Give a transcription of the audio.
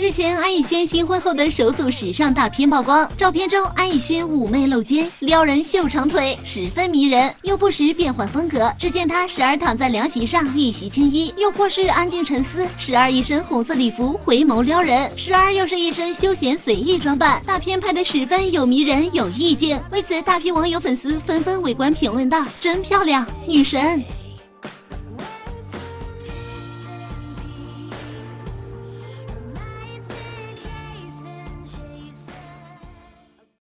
日前，安以轩新婚后的首组时尚大片曝光，照片中安以轩妩媚露肩，撩人秀长腿，十分迷人，又不时变换风格。只见她时而躺在凉席上一袭青衣，又或是安静沉思；时而一身红色礼服回眸撩人，时而又是一身休闲随意装扮。大片拍得十分有迷人有意境，为此大批网友粉丝纷纷围观评论道：“真漂亮，女神！”